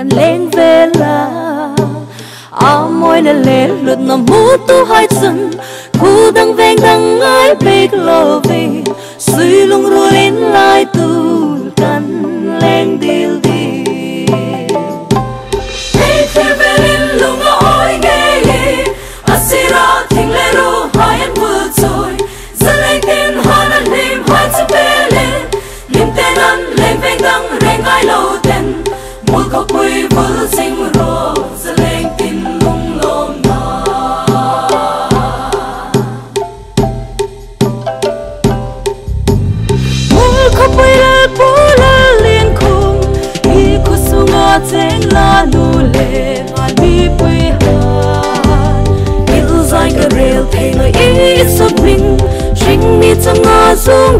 kan leng vela a moi na le lut na mu tu hai chân khu dang veng dang ai big lo ve suy lung ru lin lai tu kan leng đi. ซึ่ง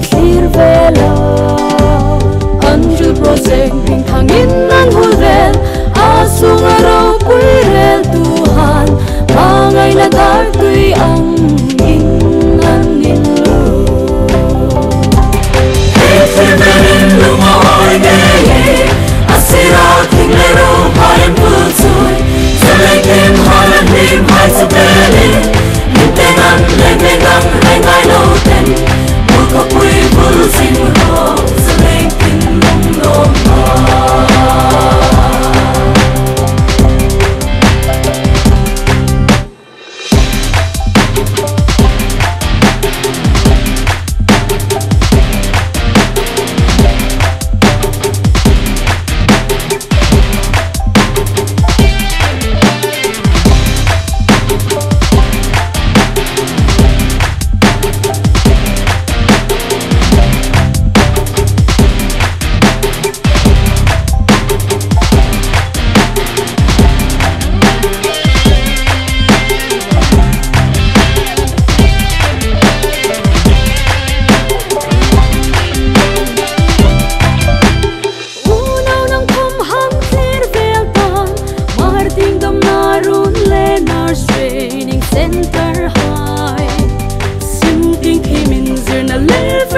clear veil, angel protect.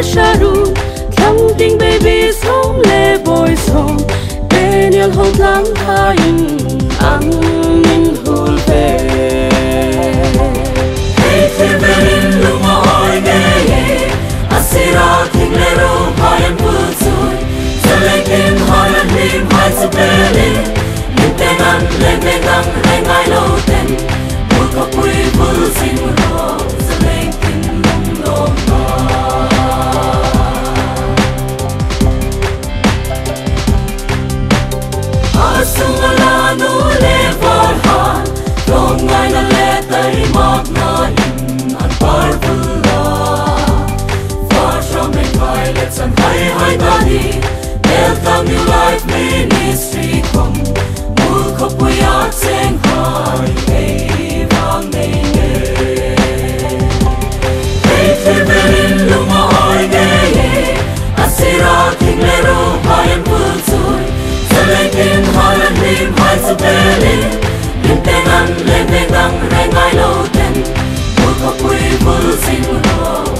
sharu Thang ting baby song le boy song Daniel hot lang hain ang. Simple, simple, simple.